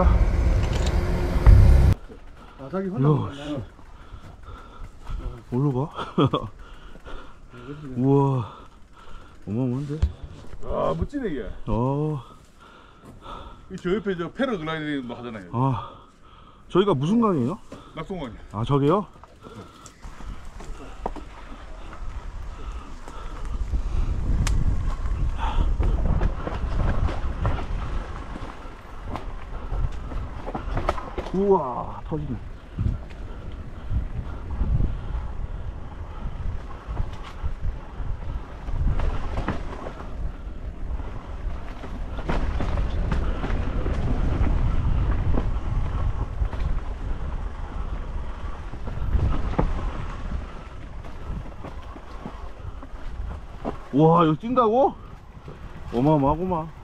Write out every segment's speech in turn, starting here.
갈까? 바닥이 헐렁 씨. 뭘로 가? 우와. 어마어마한데? 아 멋지네 이게 어, 이저 옆에 저 패러글라이딩도 하잖아요 아. 저희가 무슨 강이에요? 낙동강이 아, 저게요? 우와, 터지네. 와, 이거 뛴다고? 어마어마하구만.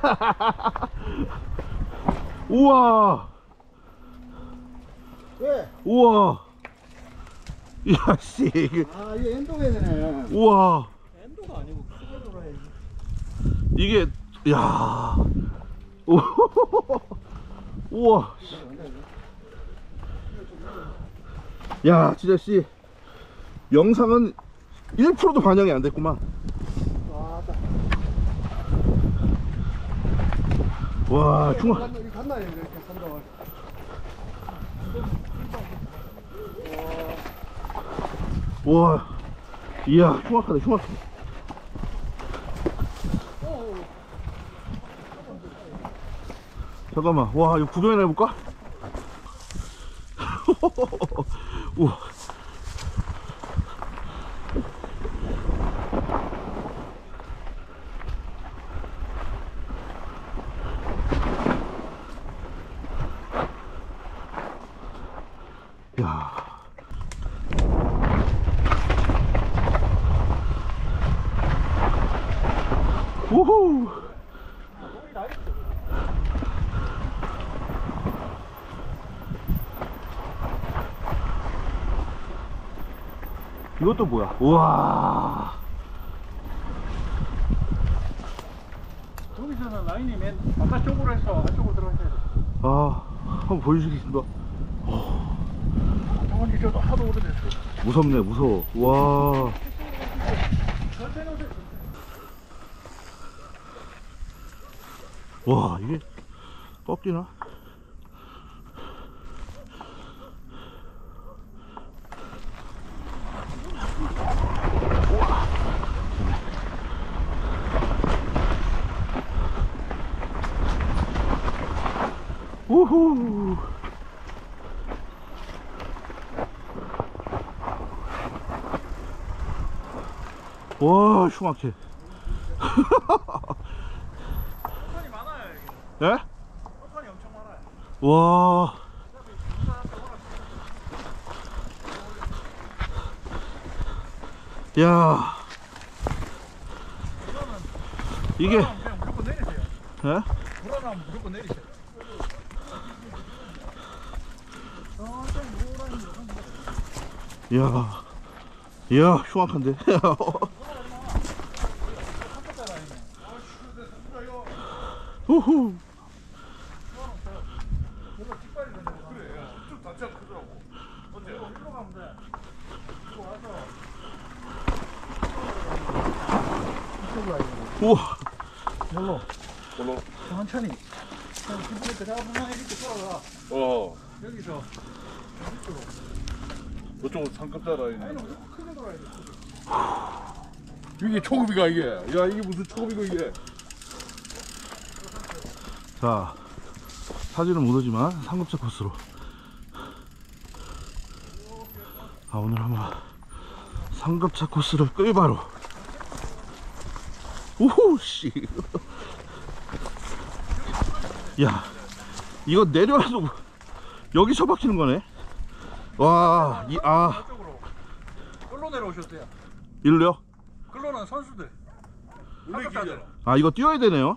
우와, 왜? 우와. 야, 씨. 이게, 아 이게 엔도가 되네 우와. 엔도가 아니고 크게 돌아야지 이게, 야. 오, 우와. 야, 진짜 씨. 영상은 1%도 반영이 안 됐구만. 와따 와, 산다고 와, 이야, 흉악하다, 흉악해. 잠깐만, 와, 이거 구경이나 해볼까? 우와. 우후. 이것도 뭐야? 우와. 여기서는 라인이 맨 바깥쪽으로 해서 안쪽으로 들어가셔야 돼 아, 한번 보여주겠습니다. 저건 이저도 하도 오래됐어 무섭네, 무서워. 와. 천천히 오세요 와, 이게 꺾이나? 우후. 와, 흉악해. 예? 폭탄이 엄청 많아요 와. 야. 이게, 예? 그냥 무조건 내리세요 불안하면 무조건 내리세요 천천히 노란이로 야. 야, 흉악한데. 우후. 좀 닿지 않더라고 일로. 가면 돼 이거 와서 우와. 뭘로? 별로 천천히 어. 여기서 저쪽은 상급자 라인 아니 크게 돌아야 돼 이게 초급이가 이게. 야 이게 무슨 초급이고 이게. 자, 사진은 못 오지만 상급자 코스로. 아, 오늘 한번 상급자 코스를 끌바로. 우후, 씨. 야, 이거 내려와도 여기서 박히는 거네. 와, 이, 아, 이쪽으로 끌로 내려오셔도 돼요 일로요? 끌로는 선수들 원래. 아, 이거 뛰어야 되네요.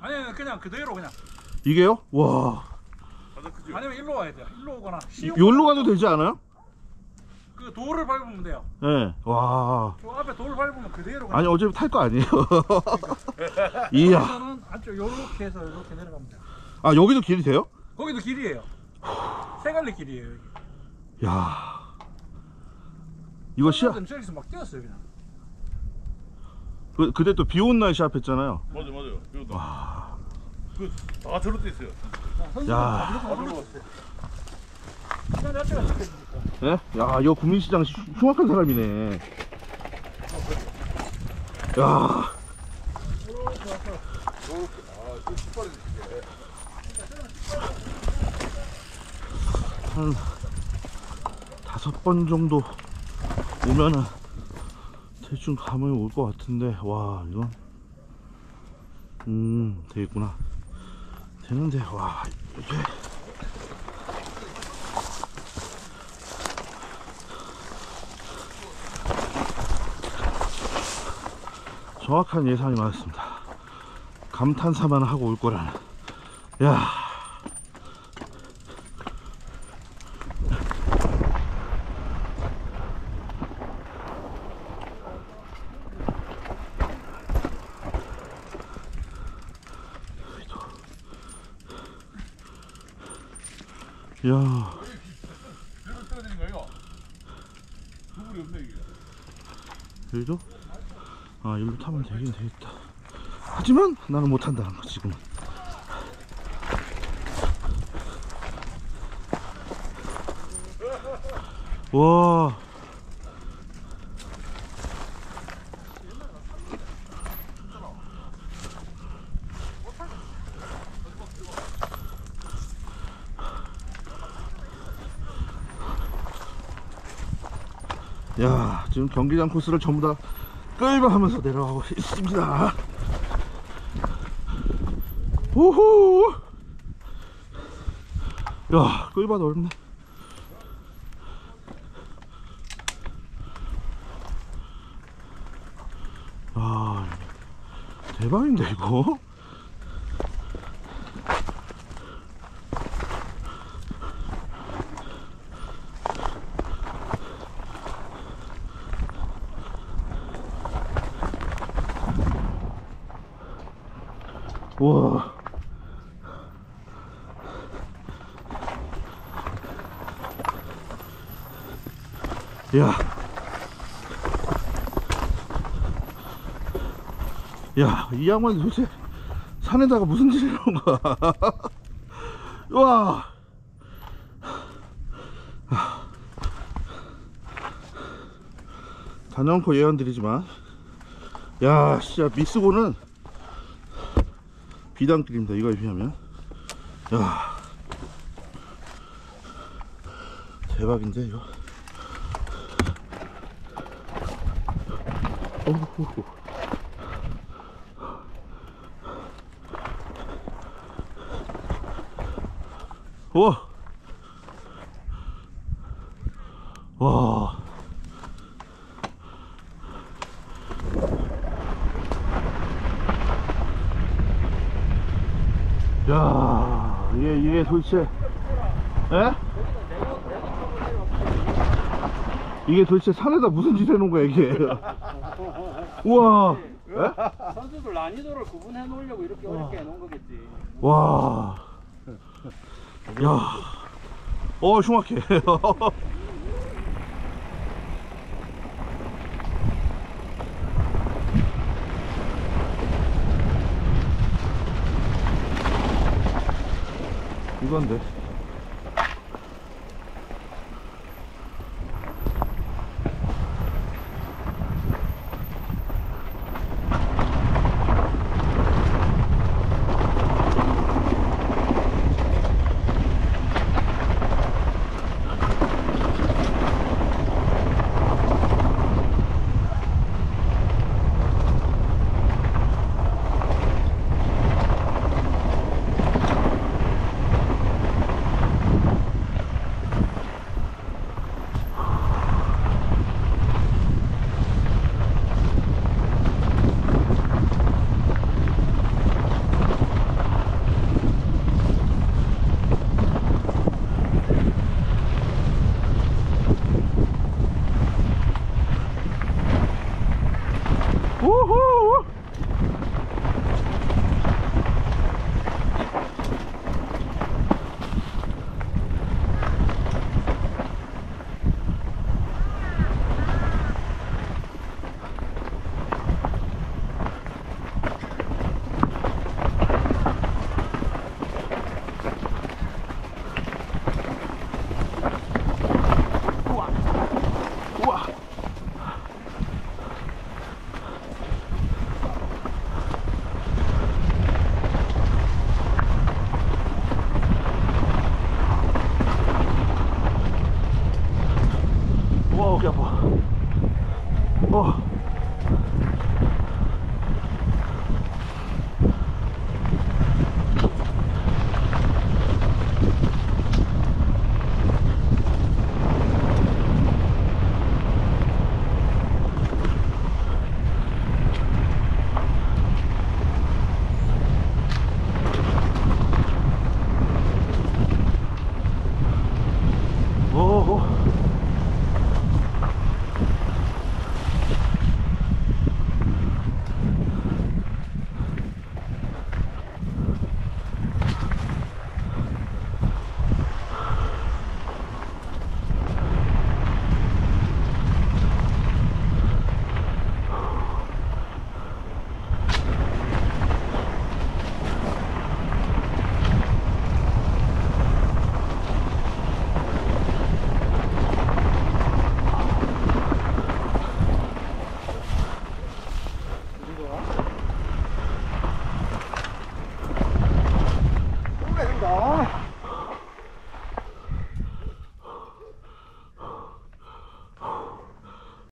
아니 아니, 그냥 그대로 그냥 이게요? 와, 아니면 일로 와야 돼요 일로 오거나 시용 여기로 가도 되지 않아요? 그그 돌을 밟으면 돼요. 예. 와. 저 앞에 돌을 밟으면 그대로. 아니 어차피 탈 거 아니에요. 이야. 여기서는 안쪽 요렇게 해서 요렇게 돼요. 아 여기도 길이 돼요? 거기도 길이에요. 세 갈래 길이에요. 여기. 야. 이거 시합 저기서 막 뛰었어요 그냥. 그 그때 또비온날 시합했잖아요. 맞아 맞아요. 와. 그다 저렇돼 있어요. 선수들 야. 다 무조건 올라갔어요. 예? 야 이거 국민시장 시- 흉악한 사람이네. 야. 한 다섯 번 정도 오면은 대충 감이 올 것 같은데 와 이건 음 되겠구나 되는데 와 이게 정확한 예상이 맞았습니다 감탄사만 하고 올 거라는 야 야, 이렇게 떨어지는 거예요. 누구리 없네 이게. 여기도? 아, 일로 타면 되긴 되겠다. 하지만 나는 못 탄다는 거, 지금은. 와. 야, 지금 경기장 코스를 전부 다 끌고 하면서 내려가고 있습니다. 우후! 야, 끌봐도 어렵네. 아, 대박인데, 이거? 와. 야. 야, 이 양반이 도대체 산에다가 무슨 짓을 한 거야? 와. 단연코 예언드리지만, 야, 진짜 미스고는 비단길입니다. 이거에 비하면. 야. 대박인데, 이거. 오호호. 우와. 와. 야, 이게, 이게 도대체, 에? 이게 도대체 산에다 무슨 짓 해놓은 거야, 이게. 우와. 에? 선수들 난이도를 구분해 놓으려고 이렇게 어렵게 해놓은 거겠지. 와. 야. 어, 흉악해. 이건데.